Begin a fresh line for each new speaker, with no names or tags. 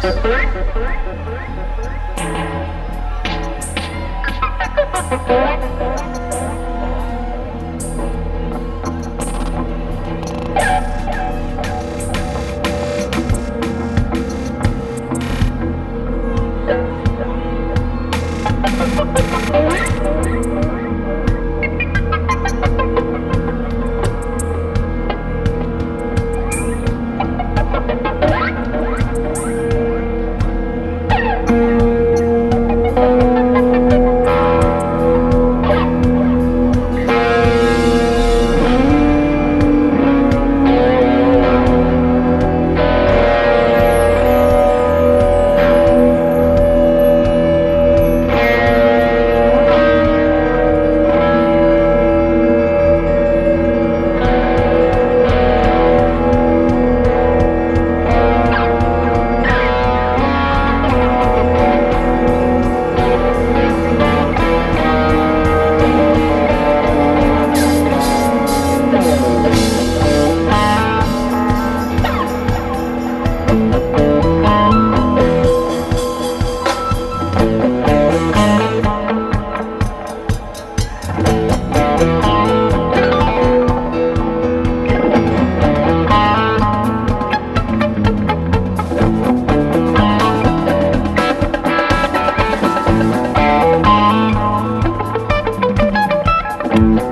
What? Thank you.